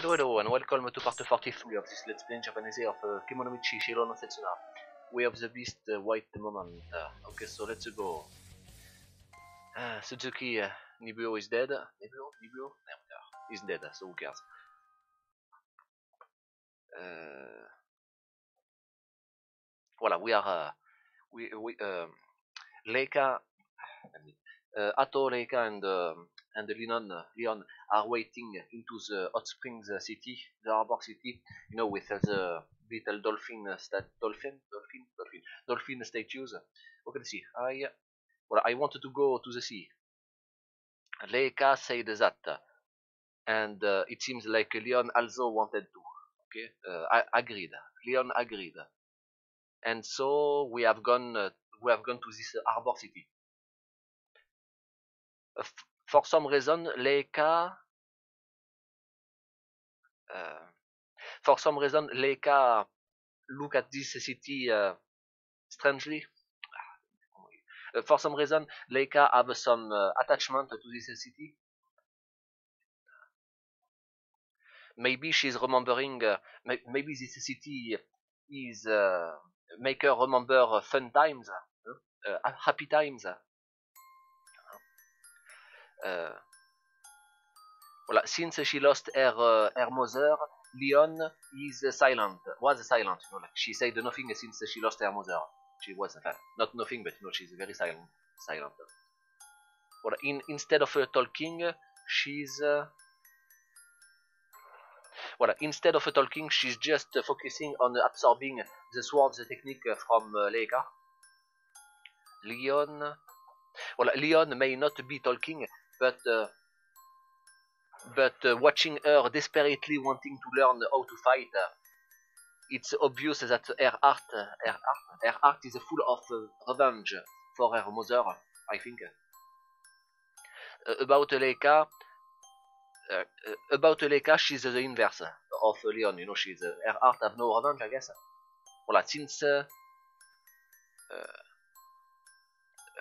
Hello, hello, and welcome to part 43 of this Let's Play in Japanese of uh, Kemonomichi Shiro no Setsuna. Way of the Beast, uh, White Moment. Uh, okay, so let's go. Uh, Suzuki uh, Nibuo is dead. Nibuo? Nibuo? Yeah, he's dead, so who cares? Uh, voilà, we are. Uh, we, we, um, Leica. Uh, Ato, Leica, and um, and Leon, Leon are waiting into the hot springs city, the harbor city, you know, with uh, the little dolphin, uh, stat dolphin, dolphin, dolphin, dolphin statues. Okay, see, I, well, I wanted to go to the sea. Leica said that, and uh, it seems like Leon also wanted to. Okay, uh, agreed. Leon agreed, and so we have gone. Uh, we have gone to this harbor city. For some reason, Leica. Uh, for some reason, Leica look at this city uh, strangely. Uh, for some reason, Leica have some uh, attachment to this city. Maybe she's remembering. Maybe this city is make her remember fun times, happy times. Uh, voilà, since she lost her uh, her mother, Leon is silent. Was silent, you know, like she said nothing since she lost her mother. She was uh, not nothing, but you know she's very silent. Silent. Voilà, in instead of talking, she's voilà, instead of talking, she's just focusing on absorbing the swords technique from uh, Leica. Leon, well, Leon may not be talking, but uh, but uh, watching her desperately wanting to learn how to fight, uh, it's obvious that her heart, her heart, her heart is full of revenge for her mother. I think. about Leica, about Leica, she's the inverse of Leon. You know, she's her heart have no revenge, I guess. Voilà, since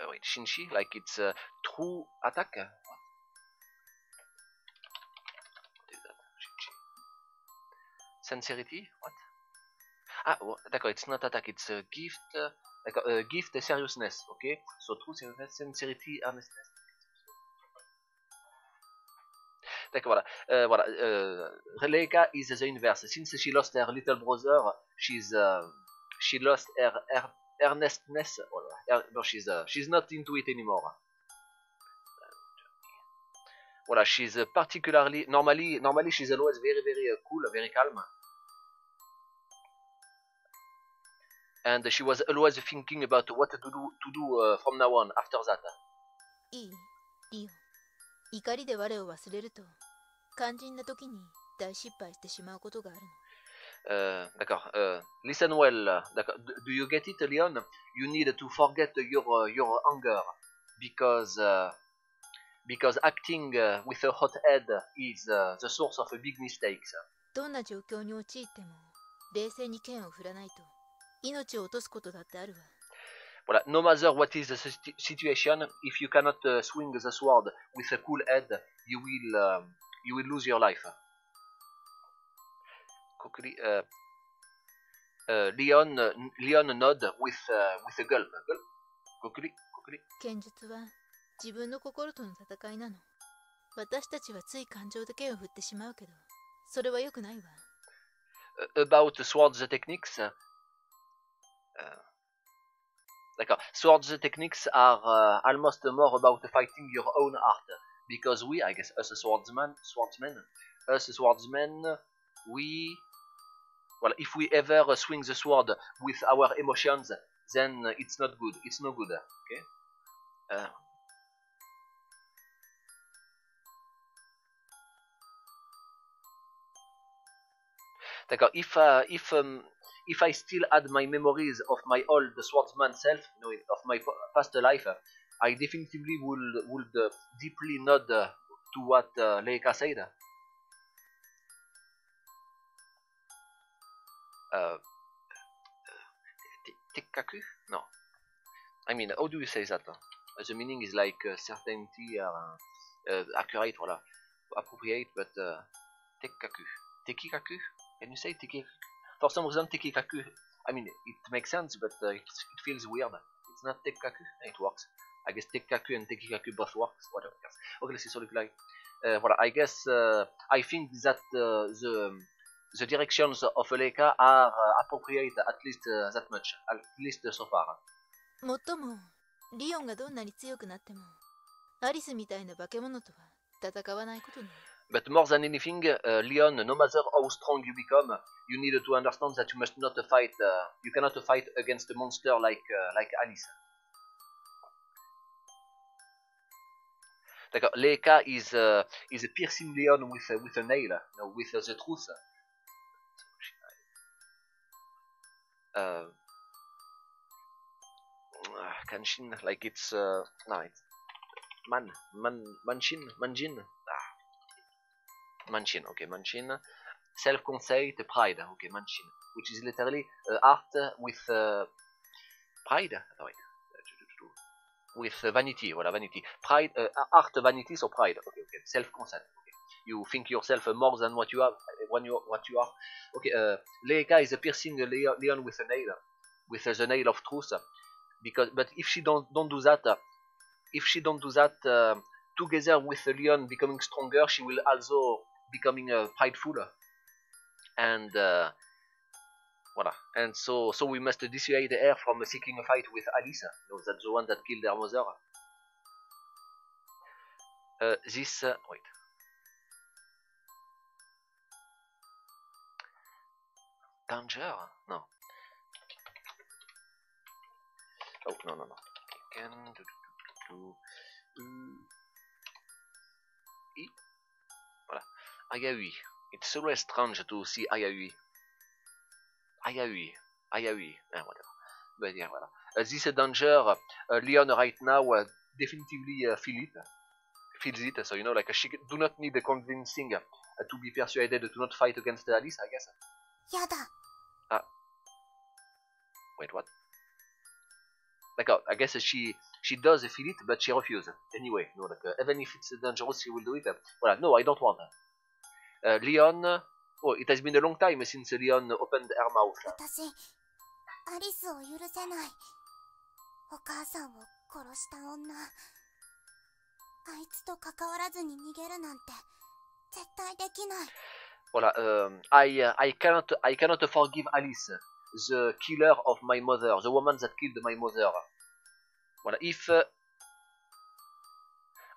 wait, Shinshi, like it's uh, true attack. Sincerity? What? Ah, oh, d'accord, it's not attack, it's a gift. Uh, d'accord, uh, gift seriousness, okay? So true sincerity, earnestness. D'accord, voilà. Uh, voilà. Uh, Leica is the inverse. Since she lost her little brother, she's uh, she lost her, her earnestness. Her, no, she's uh, she's not into it anymore. Voilà, she's uh, particularly normally normally she's always very very uh, cool, very calm. and she was always thinking about what to do to do uh, from now on after that. いい、リオン。怒りで我を忘れると、肝心な時に大失敗してしまうことがあるの。 Uh, d'accord. Uh, listen well. D'accord. Do you get it, Leon? You need to forget your uh, your anger because uh, because acting uh, with a hot head is uh, the source of big mistakes. どんな状況に陥っても冷静に剣を振らないと 命を落とすことだってあるわ。Voilà. No matter what is the situ- situation, if you cannot uh, swing the sword with a cool head, you will um, you will lose your life. Quickly, uh, uh, Leon uh, Leon nod with uh, with a gulp. Gulp. Quickly, quickly. 剣術は自分の心との戦いなの。私たちはつい感情で剣を振ってしまうけど、それは良くないわ。Uh, about swords techniques. Uh, D'accord. Swords techniques are uh, almost more about fighting your own art because we, I guess, us swordsmen, swordsmen, us swordsmen, we, well, if we ever swing the sword with our emotions, then it's not good. It's no good. Okay. Uh, D'accord. If uh, if um, if I still had my memories of my old swordsman self, you know, of my past life, I definitely would would uh, deeply nod uh, to what uh, Leica said. Uh, Tekkaku? No. I mean, how do you say that? The meaning is like uh, certainty, uh, uh, accurate, voilà, appropriate, but uh, Tekkaku. Tekikaku? Can you say Tekikaku? For some reason, Tekikaku. I mean, it makes sense, but uh, it, it feels weird. It's not Tekkaku. It works. I guess Tekkaku and Tekikaku both works. Whatever. Okay, let's see. So, like, uh, voilà. I guess uh, I think that uh, the the directions of Leica are uh, appropriate at least uh, that much, at least so far. もっともリオンがどんなに強くなってもアリスみたいな化け物とは戦わないことに But more than anything, uh, Leon, no matter how strong you become, you need to understand that you must not fight. Uh, you cannot fight against a monster like uh, like Alice. D'accord. Leica is uh, is piercing Leon with uh, with a nail, with uh, the truth. Uh, Kanshin, like it's uh, no, it's man, man, manchin, manjin. Ah. Manchin, okay, manchin. Self-conceit, pride, okay, manchin, which is literally uh, art with uh, pride? Wait. With uh, vanity, voilà, vanity. Pride, uh, art, vanity, so pride. Okay, okay. Self-concept. Okay. You think yourself more than what you have, when you what you are. Okay, uh, Leica is piercing Leon, with a nail, with uh, the nail of truth. Because, but if she don't don't do that, if she don't do that uh, together with Leon becoming stronger, she will also becoming uh, prideful. And uh, voila. And so so we must dissuade her from seeking a fight with Alisa. Know, that's the one that killed her mother. Uh, this uh, wait. Danger? No. Oh no no no. Can do, do, do, Ayahui. It's always strange to see Ayahui. Ayahui. Ayahui. Ah, whatever. But yeah, voilà. Uh, this danger, uh, Leon right now uh, definitively uh, feel it. Feels it. So you know, like she do not need a convincing uh, to be persuaded to not fight against Alice, I guess. やだ Wait, what? D'accord, I guess she she does feel it, but she refuses. Anyway, no, like, uh, even if it's dangerous, she will do it. Uh, voilà, no, I don't want her. Uh, Leon, oh, it has been a long time since Leon opened her mouth. 私アリスを許せないお母さんを殺した女あいつと関わらずに逃げるなんて絶対できない Voilà, um, I uh, I cannot I cannot forgive Alice, the killer of my mother, the woman that killed my mother. Voilà, if uh,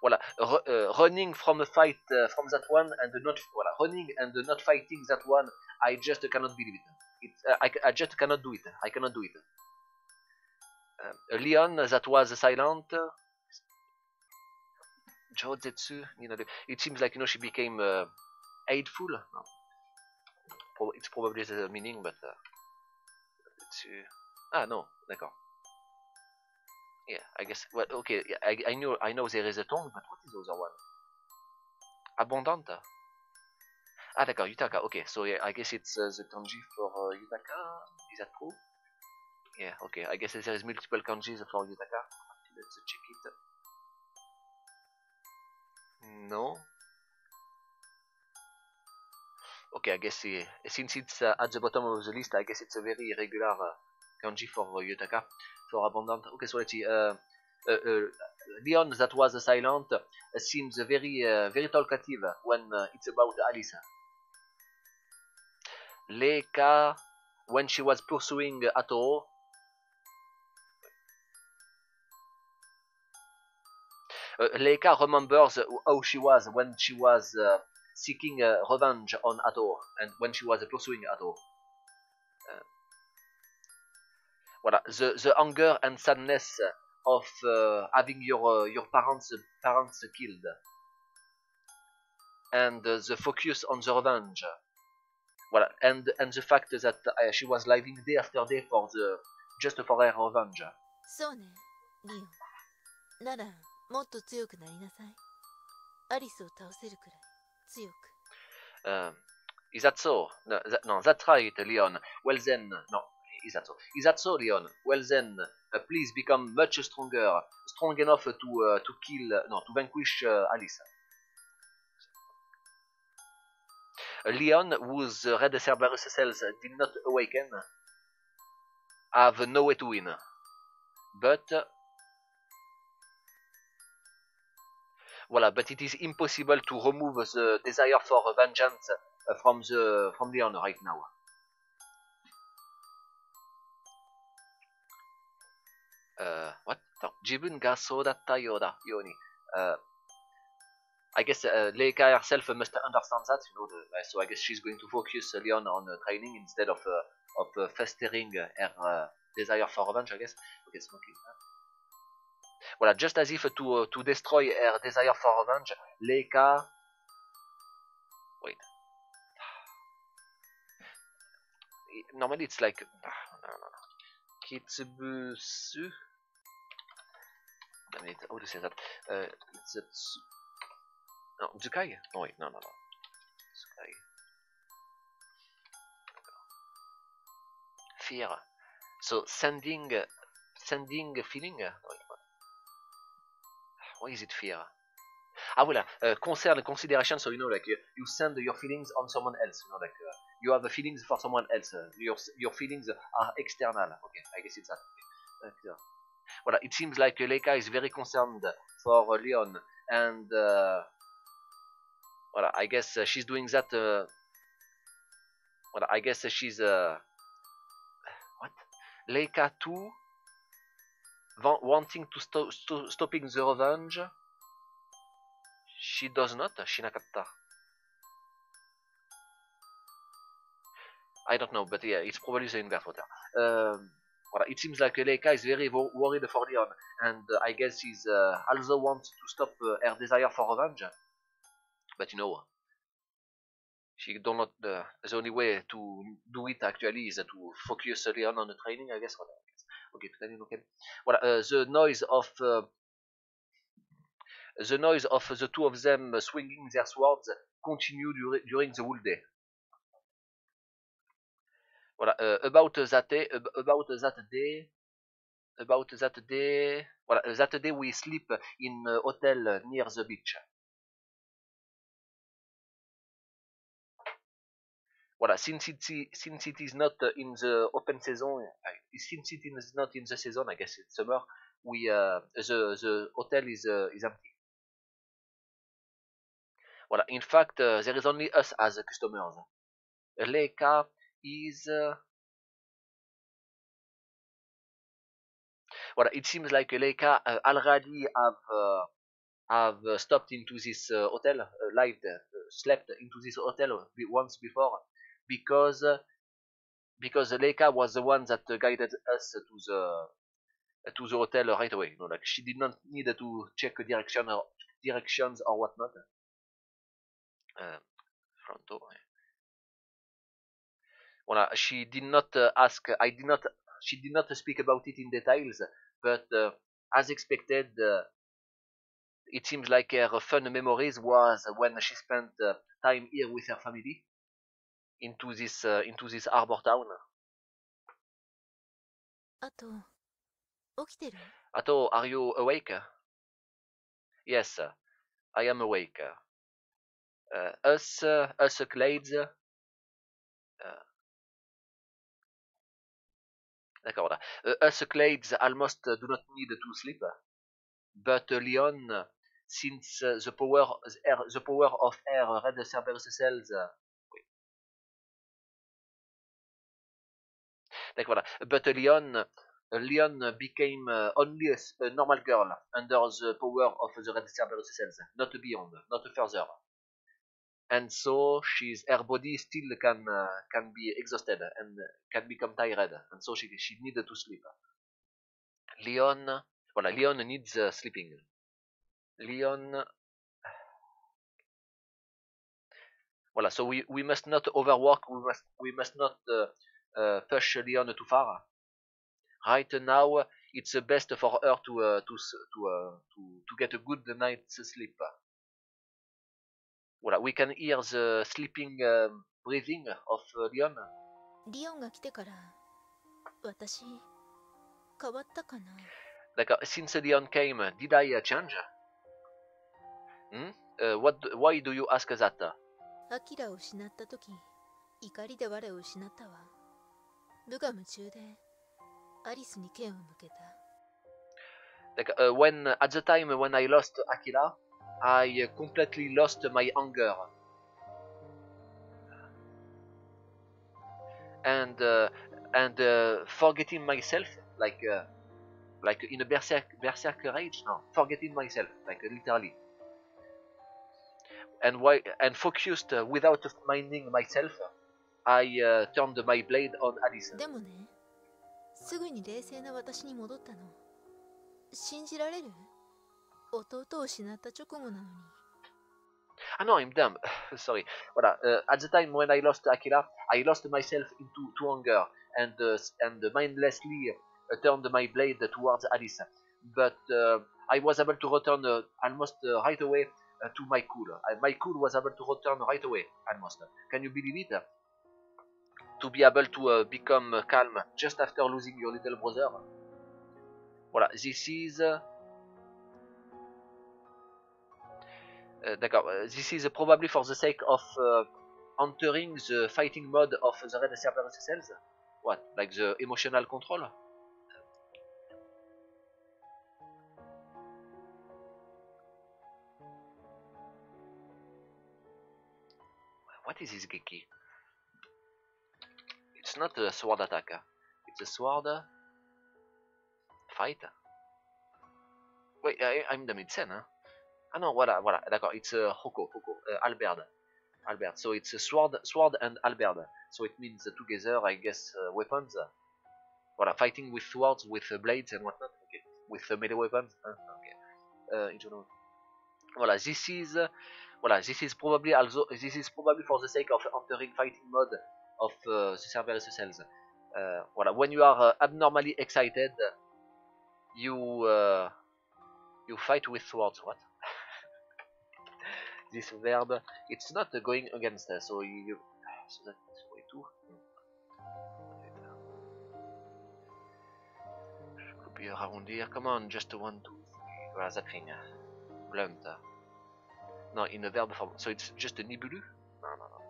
voilà, ru- uh, running from a fight uh, from that one and not voilà, running and not fighting that one, I just cannot believe it. uh, I, I just cannot do it. I cannot do it. Um, Leon that was silent. Jozetsu, you know, it seems like you know she became uh, hateful. No. It's probably the meaning, but uh. Ah no, d'accord. Yeah, I guess. Well, okay. I, I knew I know there is a tongue, but what is the other one? Abundant. Ah d'accord, Yutaka. Okay, so yeah, I guess it's uh, the kanji for uh, Yutaka. Is that true? Yeah. Okay. I guess there is multiple kanjis for Yutaka. Let's check it. No. Okay, I guess uh, since it's uh, at the bottom of the list, I guess it's a very irregular uh, kanji for uh, Yutaka. For abundant. Okay. Uh, uh, uh, Leon that was silent uh, seems very uh, very talkative when uh, it's about Alice. Leica, when she was pursuing Atoro, uh, Leica remembers how she was when she was seeking revenge on Atoro and when she was pursuing Atoro. Voilà, the, the anger and sadness of uh, having your uh, your parents parents killed, and uh, the focus on the revenge. Voilà, and and the fact that uh, she was living day after day for the just for her revenge. So ne, Gio. Nara, motto tsuyoku narinasai. Alice o taoseru kurai, tsuyoku. Uh, is that so? No, that, no, that's right, Leon. Well then, no, is that so? Is that so, Leon? Well then, uh, please become much stronger, strong enough to uh, to kill, no, to vanquish uh, Alice. Leon, whose red Cerberus cells did not awaken, have no way to win. But Voilà, but it is impossible to remove the desire for vengeance uh, from the from Leon right now. Uh, what? 自分がそうだったようだように。Uh, I guess uh, Leica herself must understand that, you know. The, uh, so I guess she's going to focus Leon on uh, training instead of uh, of uh, festering her uh, desire for revenge, I guess. Okay, smoking. Voilà, just as if to uh, to destroy her desire for revenge, Leica. Wait. Normally it's like no, no, no. Kitsubusu. I mean, how to say that? Uh, it's a tsu... no Tsukai. No wait, no. Fear. So sending, sending feeling? Why is it fear? Ah voilà, uh, concern consideration. So you know, like uh, you send your feelings on someone else. You know, like uh, you have feelings for someone else. Uh, your your feelings are external. Okay, I guess it's that. Okay. Voilà, it seems like Leica is very concerned for Leon, and uh, voilà, I guess uh, she's doing that. Uh, voilà, I guess she's uh, what Leica too wanting to stop sto stopping the revenge. She does not. Shinakata. I don't know, but yeah, it's probably the inverse water. Um, well, it seems like Leica is very worried for Leon, and uh, I guess she's uh, also wants to stop uh, her desire for revenge. But you know, she don't not. Uh, the only way to do it actually is to focus Leon on the training, I guess. Okay, okay. Voilà, uh, the noise of uh, the noise of the two of them swinging their swords continue dur during the whole day. Voilà, uh, about that day, about that day, about that day, voilà, that day we sleep in a hotel near the beach. Voilà, since it, since it is not in the open season, since it is not in the season, I guess it's summer, we uh, the the hotel is uh, is empty. Voilà, in fact, uh, there is only us as customers. Leica is uh, voilà, it seems like Leica uh, already have uh, have stopped into this uh, hotel, uh, lived, slept into this hotel once before, because because Leica was the one that guided us to the to the hotel right away. You know, like she did not need to check direction or directions or whatnot. Uh, fronto she did not uh, ask, I did not, she did not speak about it in details, but uh, as expected, uh, it seems like her fun memories was when she spent time here with her family into this into this harbor town. あと、起きてるあと、are you awake? Yes, I am awake. Uh, us, uh, us Clades, D'accord. Uh, us Clades almost do not need to sleep, but Leon, since the power, the power of air red Cerberus cells. D'accord. But Leon, Leon became only a, a, normal girl under the power of the red Cerberus cells, not beyond, not further. And so she's her body still can uh, can be exhausted and can become tired, and so she she needed to sleep. Leon, voilà, Leon needs uh, sleeping. Leon, voilà, so we we must not overwork. We must we must not uh, push Leon too far. Right now, it's best for her to to to to to get a good night's sleep Voilà, we can hear the sleeping um, breathing of uh, Leon. リオンが来てから私変わったかな D'accord. Since Leon came, did I uh, change? Hmm? Uh, what? Why do you ask that? アキラを失った時怒りで我を失ったわ無我夢中でアリスに剣を向けた Like uh, when at the time when I lost Akira, I uh, completely lost my anger. And uh, and uh, forgetting myself, like uh, like in a berserk berserk rage, no, forgetting myself, like uh, literally. And why and focused uh, without minding myself, I uh, turned my blade on Alice. でもねすぐに冷静な私に戻ったの信じられる 弟を失った直後なのに Ah no, I'm dumb. Sorry. Voilà. Uh, at the time when I lost Akira, I lost myself into to anger and uh, s- and mindlessly uh, turned my blade towards Alice. But uh, I was able to return uh, almost uh, right away uh, to my cool. Uh, my cool was able to return right away, almost. Can you believe it? To be able to uh, become uh, calm just after losing your little brother. Voilà. This is. D'accord. Uh, this is probably for the sake of uh, entering the fighting mode of the Red Cerberus cells. What? Like the emotional control? What is this Geki? It's not a sword attack. It's a sword fight. Wait, I, I'm the mid-sen, huh? Ah non, voilà, voilà, d'accord, it's uh, Hoko, Hoko, uh, Albert. Albert, so it's a sword, sword and Albert. So it means together, I guess, uh, weapons. Voilà, fighting with swords, with blades and whatnot. Okay, with melee weapons. Okay. Uh. Voilà, this is, voilà, this is probably also, this is probably for the sake of entering fighting mode of uh, the server cells. Uh, voilà, when you are uh, abnormally excited, you uh, you fight with swords. What? This verb, it's not going against us, so you, you ah, so that's way too. Je peux arrondir. Come on, just one, two, three. Voilà, that thing. Blunt. No, in the verb form. So it's just a nibulu? No, no, no.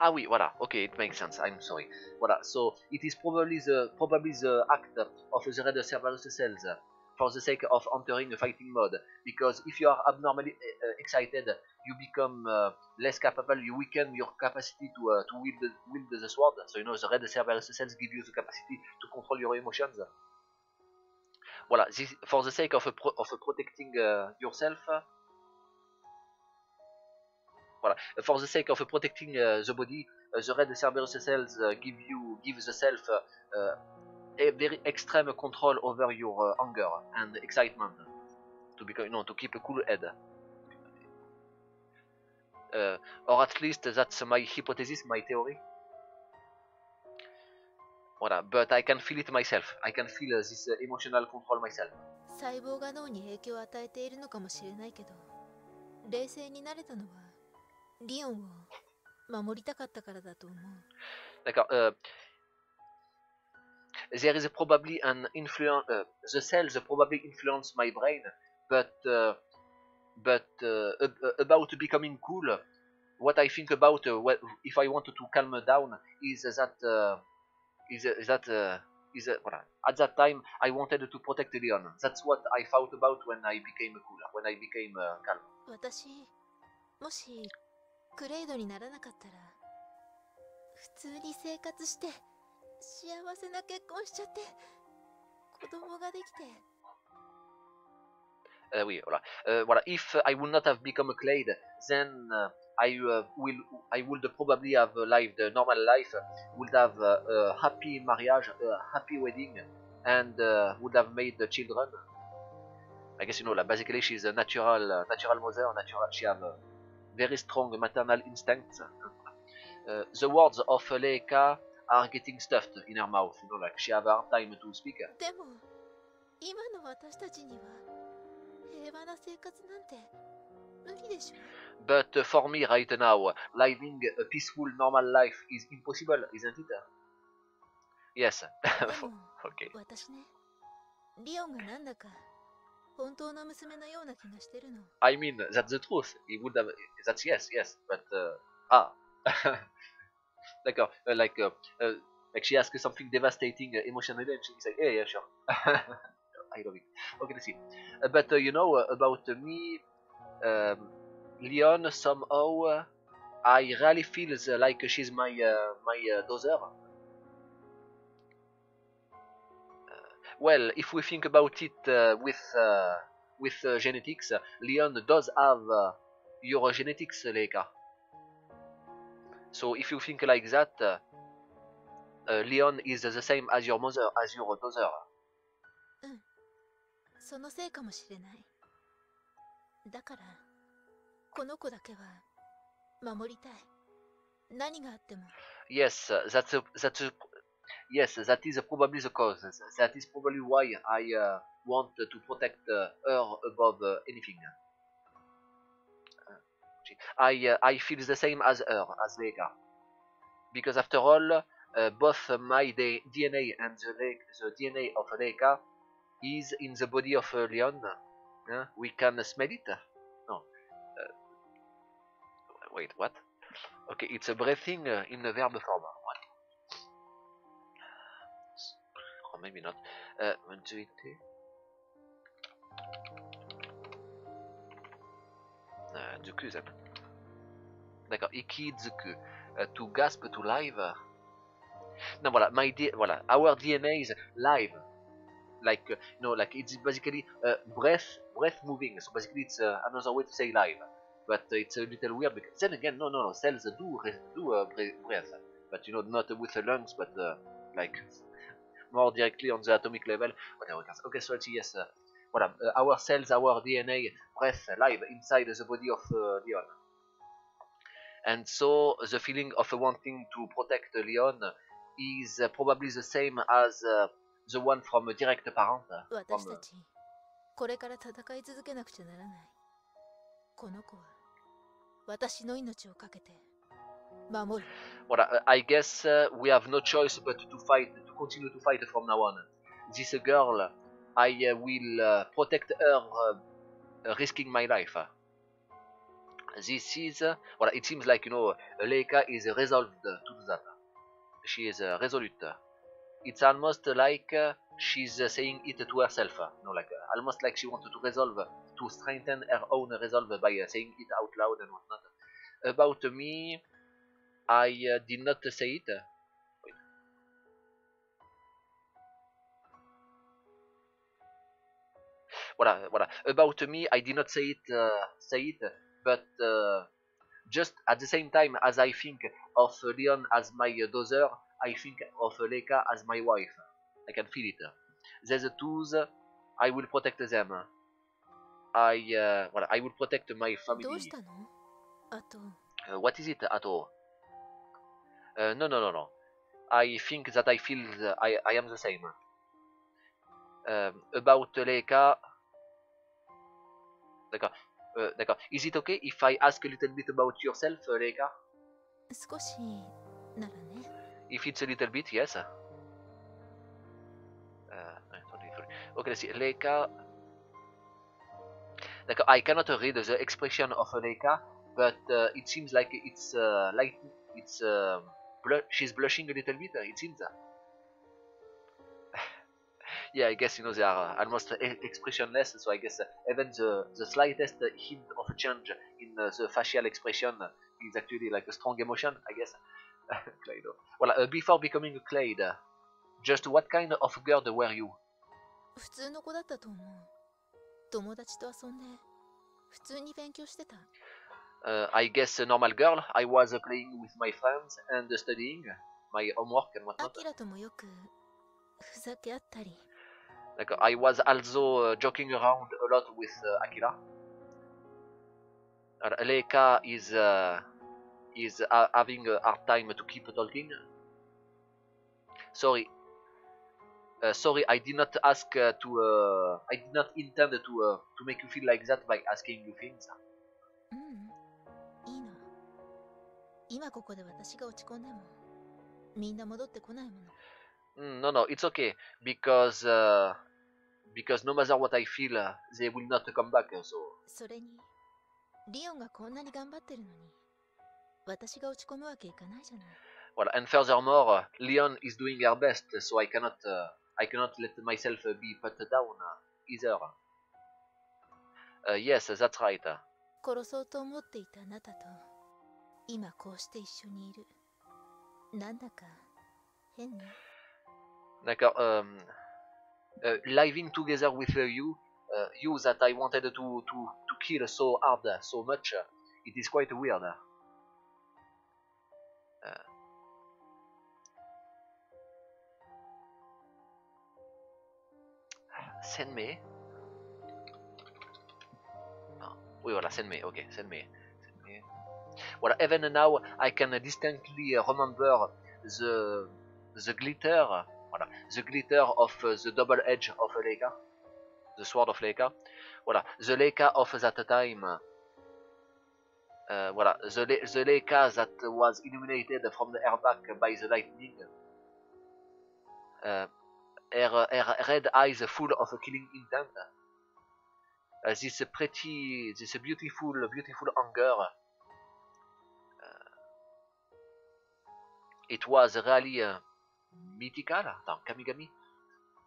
Ah oui, voilà. Okay, it makes sense. I'm sorry. Voilà. So it is probably the probably the act of the red Cerberus cells uh, for the sake of entering a fighting mode. Because if you are abnormally uh, excited, you become uh, less capable. You weaken your capacity to uh, to wield the, wield the sword. So you know the red Cerberus cells give you the capacity to control your emotions. Voilà. This, for the sake of a pro, of a protecting uh, yourself. Voilà. For the sake of uh, protecting uh, the body, uh, the red Cerberus cells uh, give you give the self uh, uh, a very extreme control over your uh, anger and excitement to become, you know, to keep a cool head. Uh, or at least that's my hypothesis, my theory. Voilà, but I can feel it myself. I can feel uh, this uh, emotional control myself. 細胞が脳に影響を与えているのかもしれないけど冷静になれたのは リオンを守りたかったからだと思う D'accord. Uh, there is probably an influence. Uh, the cells probably influence my brain, but uh, but uh, ab- uh, about becoming cool, what I think about uh, what, if I wanted to calm down is that uh, is uh, that uh, is uh, voilà. at that time I wanted to protect Leon. That's what I thought about when I became cool, when I became uh, calm. 私もし グレードにならなかったら普通に生活して幸せな結婚しちゃって子供ができて Uh, oui, voilà. Uh, voilà. If I would not have become a clade, then uh, I uh, will I would probably have uh, lived a normal life, would have uh, a happy marriage, a happy wedding, and uh, would have made the children. I guess you know, like, basically she's a natural uh, natural mother, natural. She have uh, very strong maternal instincts. Uh, the words of Leika are getting stuffed in her mouth, you know, like she has hard time to speak. But for me right now, living a peaceful normal life is impossible, isn't it? Yes. okay. 本当の娘のような気がしてるの I mean, that's the truth. He would have. That's yes, yes. But uh, ah, d'accord. Uh, like, uh, uh, like she asked something devastating uh, emotionally, and she's like, "Yeah, yeah, sure." I love it. Okay, let's see. Uh, but uh, you know uh, about uh, me, um, Leon. Somehow, uh, I really feels uh, like she's my uh, my uh, daughter. well, if we think about it uh, with uh, with uh, genetics, uh, Leon does have uh, your genetics, Leica. So if you think like that, uh, uh, Leon is the same as your mother, as your daughter. そのせいかもしれないだからこの子だけは守りたい何があっても Yes, uh, that's a, that's a, yes, that is probably the cause. That is probably why I uh, want to protect uh, her above uh, anything. Uh, I uh, I feel the same as her, as Leica, because after all, uh, both my DNA and the, the DNA of Leica is in the body of Leon. We can smell it. No. Wait, what? Okay, it's a breathing in the verb form. What? Or maybe not. Uh, mentality. Uh, Zuku, then. D'accord, Ikizuku. Uh, to gasp, to live. No, voilà, my D- voilà, our DNA is live. Like, uh, you know, like it's basically uh, breath, breath moving. So basically, it's uh, another way to say live. But uh, it's a little weird because then again, no, no, no, cells do do uh, bre- breath, but you know, not with the lungs, but uh, like more directly on the atomic level. Whatever. Okay, so let's see, yes, uh, voilà, uh, our cells, our DNA breath live inside the body of uh, Leon. And so the feeling of wanting to protect Leon is uh, probably the same as uh, the one from a direct parent. uh, 私 from, たちこれから戦い続けなくちゃならないこの子は私の命を懸けて守る I guess uh, we have no choice but to fight, to continue to fight from now on. This girl, I uh, will uh, protect her, uh, risking my life. This is, voilà, it seems like, you know, Leica is resolved to do that. She is resolute. It's almost like she's saying it to herself. You know, like almost like she wanted to resolve, to strengthen her own resolve by saying it out loud and whatnot. About me, I uh, did not say it. Uh. Voilà, voilà. About me, I did not say it, uh, say it, but uh, just at the same time as I think of Leon as my daughter, I think of Leka as my wife. I can feel it. These tools. I will protect them. I, uh, voilà, I will protect my family. Uh, what is it, Ato? Uh, no, no, no, no. I think that I feel the, I, I am the same. Um, about Leica. D'accord. Uh, d'accord. Is it okay if I ask a little bit about yourself, uh, Leica? 少しならね If it's a little bit, yes. Uh, no, sorry, sorry. Okay, let's see. Leica. D'accord. I cannot read the expression of Leica, but uh, it seems like it's uh, like it's um blu- she's blushing a little bit. uh, It seems. yeah, I guess you know they are uh, almost e- expressionless. So I guess uh, even the the slightest uh, hint of a change in uh, the facial expression is actually like a strong emotion. I guess. Clade. Well, uh, before becoming a Clade, uh, just what kind of girl were you? 普通の子だったと思う友達と遊んで普通に勉強してた uh, I guess a normal girl. I was uh, playing with my friends and uh, studying my homework and whatnot. Like I was also uh, joking around a lot with uh, Akira. Leika is is having a hard time to keep talking. Sorry, uh, sorry, I did not ask uh, to. Uh, I did not intend to to make you feel like that by asking you things. Mm. 今ここで私が落ち込んでもみんな戻ってこないもの Mm, no, no, it's okay because uh, because no matter what I feel, uh, they will not come back. So それにリオンがこんなに頑張ってるのに私が落ち込むわけいかないじゃない Voilà. And furthermore, uh, Leon is doing her best, so I cannot, uh, I cannot let myself uh, be put down uh, either. Uh, yes, that's right. 殺そうと思っていたあなたと今こうして一緒にいるなんだか変ね D'accord. Um, uh, living together with uh, you, uh, you that I wanted to to to kill so hard, uh, so much, uh, it is quite weird. Uh, Senmei. Ah, oui, voilà, Senmei. Ok, Senmei. Senmei. Voilà, even now I can distinctly remember the the glitter, voilà, the glitter of the double edge of Leica, the sword of Leica. Voilà, the Leica of that time. Uh, voilà, the, the Leica that was illuminated from the airback by the lightning. Uh, her, her red eyes full of killing intent. Uh, this pretty, this beautiful, beautiful anger. It was really uh, mythical. Attends, Kamigami?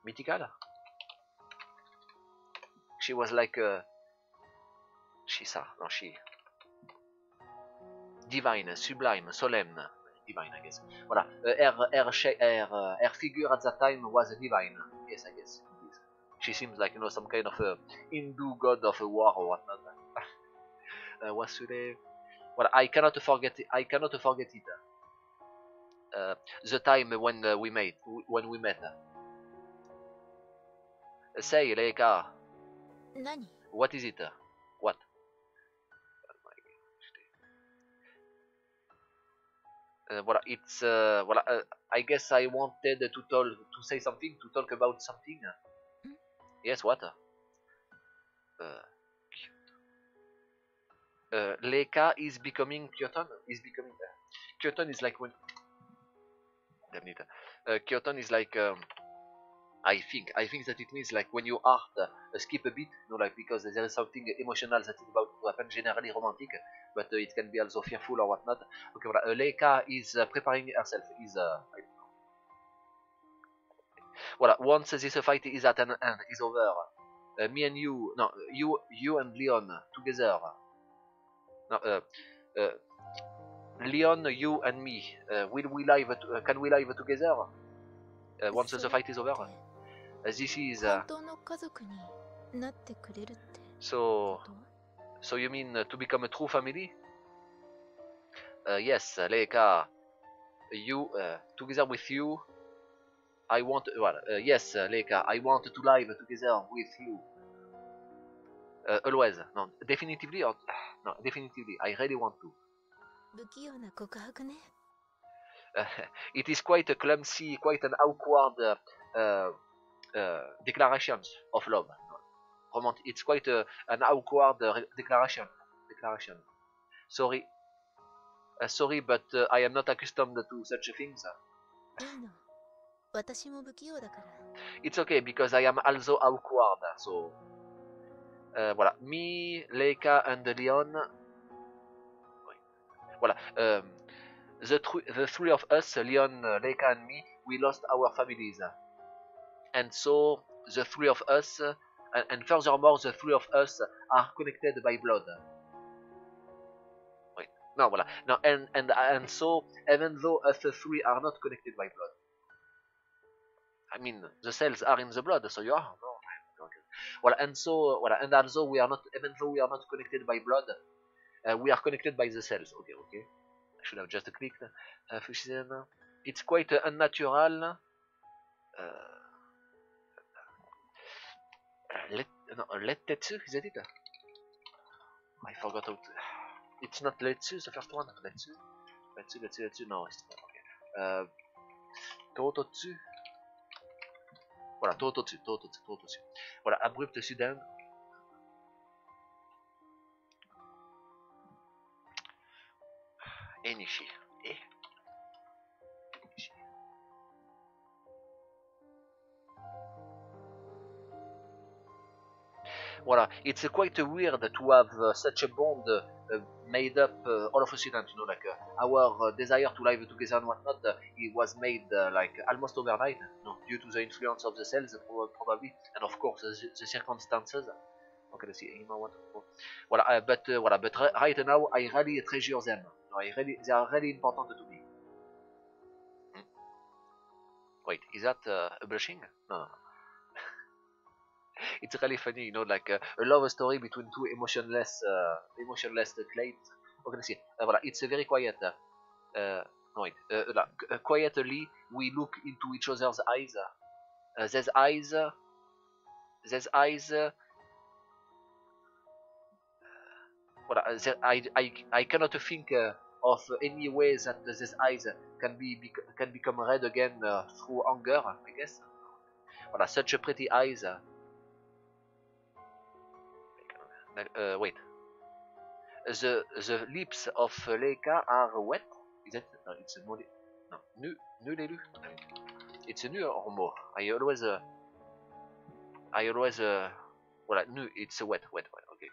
Mythical? She was like uh, she ça, no, she divine, sublime, solemn, divine, I guess. Voilà, uh, her, her, her, uh, her figure at that time was divine. Yes, I guess. She seems like you know some kind of a Hindu god of a war or whatnot. uh, Wasule. Well, I cannot forget. It. I cannot forget it. Uh, the time when uh, we met. When we met. Uh, say, Leika, 何 what is it? What? Uh, voilà, it's uh, voilà. Uh, I guess I wanted to tell to say something to talk about something. Hmm? Yes, what? Uh, uh, Leica is becoming Kyoton. Is becoming uh, Kyoton is like when. Damn it. Uh, Kyoton is like. Um, I think. I think that it means like when you art uh, skip a bit, you know, like because there is something emotional that is about to happen, generally romantic, but uh, it can be also fearful or whatnot. Okay, voilà. Uh, is uh, preparing herself. Is uh. Voilà. Once this fight is at an end, is over. Uh, me and you, no, you, you and Leon together. No, uh, uh, Leon, you and me, uh, will we live? Uh, can we live together uh, once the fight is over? this is. so, so you mean to become a true family? yes, Leika, you together with you. I want. Well, yes, Leika, I want to live together with you. Uh, always, no, definitively or no, definitively. I really want to. 不器用な告白ね Uh, it is quite a clumsy, quite an awkward uh, uh, uh, declarations of love. Romantic. It's quite a, an awkward uh, re- declaration. Declaration. Sorry. Uh, sorry, but uh, I am not accustomed to such things. いいの私も不器用だから It's okay because I am also awkward. So, uh, voilà. Me, Leica, and Leon. Voilà. Um, the, the three of us, Leon, uh, Leica, and me, we lost our families. And so, the three of us, uh, and, and furthermore, the three of us are connected by blood. Wait. No, voilà. No, and, and, and so, even though us three are not connected by blood, I mean, the cells are in the blood, so you are. No, okay. Well, and so, well, and also we are not, even though we are not connected by blood, uh, we are connected by the cells. Okay, okay. I should have just clicked. Uh, fusion. It's quite uh, unnatural. Uh, let no, let Tetsu, is that it? I forgot how to. It's not Letsu, the first one. Letsu, Letsu, Letsu, Letsu. No, it's not. Okay. Uh, Tototsu. Voilà, Tototsu, Tototsu, Tototsu. Voilà, abrupt soudain. Enishi. Voilà, it's quite weird to have uh, such a bond uh, made up uh, all of a sudden, you know, like our desire to live together and whatnot, it was made like almost overnight, know, due to the influence of the cells, prob- probably, and of course the, circumstances. Okay, let's see, what? Voilà, but voilà, but ri- right now I really treasure them. You know, I really, they are really important to me. Hmm. Wait, is that uh, a blushing? No, no, no. it's really funny, you know, like uh, a love story between two emotionless, uh, emotionless clades. Okay, let's see. Uh, voilà, it's very quiet. Uh, uh, no, wait. Uh, uh, quietly, we look into each other's eyes. Uh, there's eyes. There's eyes. Voilà, I, I, I cannot think uh, of any way that these eyes can be bec- can become red again uh, through anger, I guess. Voilà, such a pretty eyes. Uh, uh, wait. The the lips of Reika are wet. Is it? No, it's a moli. No, nu, nu les lus. It's a nu or more. I always, uh, I always, uh, well, nu. It's a wet, wet, wet. Okay.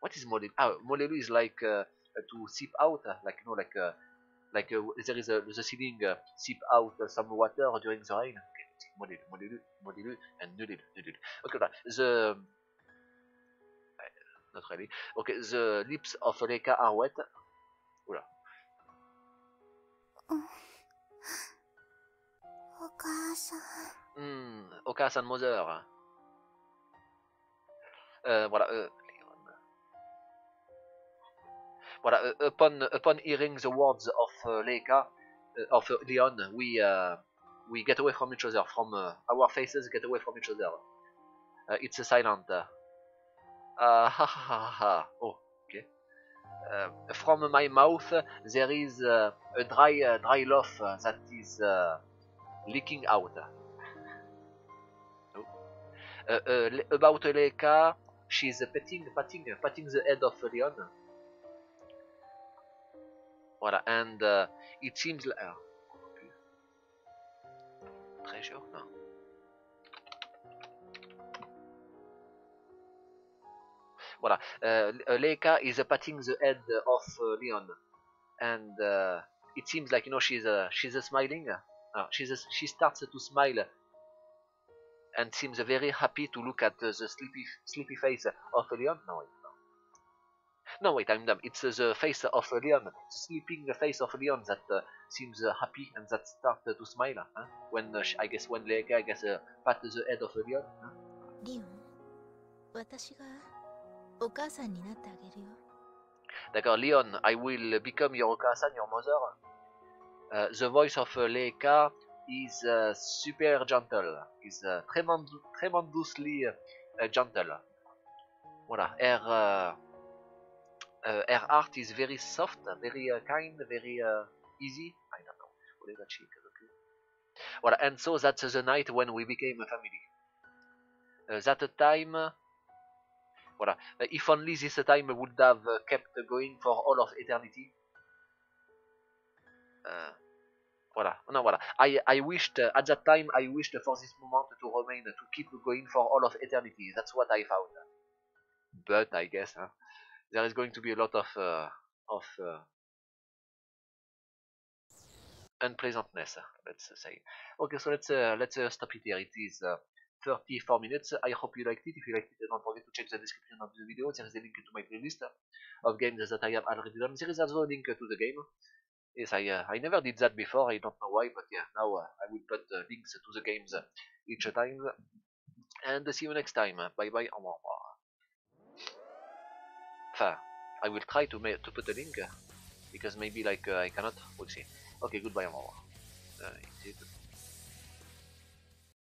What is molelu? Ah, molelu is like uh, to seep out, uh, like you know, like uh, like uh, there is a, the ceiling uh, seep out uh, some water during the rain. Okay, module, module, module, and nudule, nudule. Okay, the uh, not really. Okay, the lips of Leka are wet. Oula. Oh. Oka-san. Hmm, mother. Euh, voilà. Euh, voilà. uh, upon upon hearing the words of uh, Reika, uh, of uh, Leon, we uh, we get away from each other. From uh, our faces get away from each other. It's a silent. Uh, ha ha ha ha. Oh, okay. From my mouth there is a dry dry laugh that is leaking out. Oh. Uh, uh, about Reika, she's petting, patting, patting the head of Leon. Voilà, and uh, it seems like. ah, Treasure? No. Voilà, uh, Reika is patting the head of uh, Leon, and uh, it seems like you know she's uh, she's smiling. She's she starts to smile and seems very happy to look at uh, the sleepy sleepy face of Leon. No no, wait, I'm dumb. It's uh, the face of Leon, sleeping face of Leon that uh, seems uh, happy and that starts to smile. Huh? When I guess when Reika gets uh, pat the head of Leon. Huh? Leon, Leon, I will become your Okasan, your mother. Uh, the voice of Reika is uh, super gentle, is uh, tremendously gentle. Voilà, her uh, uh, her heart is very soft, very uh, kind, very uh, easy. I don't know. What is that she okay. Voilà, and so that's the night when we became a family. That time, voilà, if only this time would have kept going for all of eternity. Voilà, no, voilà. I, I wished, at that time, I wished for this moment to remain, to keep going for all of eternity. That's what I found. But I guess huh, there is going to be a lot of, uh, of uh, unpleasantness, let's say. Okay, so let's uh, let's uh, stop it here. It is uh, 34 minutes. I hope you liked it. If you liked it, don't forget to check the description of the video. There is a link to my playlist of games that I have already done. There is also a link to the game. Yes, I uh, I never did that before. I don't know why, but yeah, now uh, I will put uh, links to the games uh, each time. And see you next time. Bye bye. Au revoir. I will try to to put a link uh, because maybe like uh, I cannot. We'll see. Okay, goodbye. Revoir. Uh,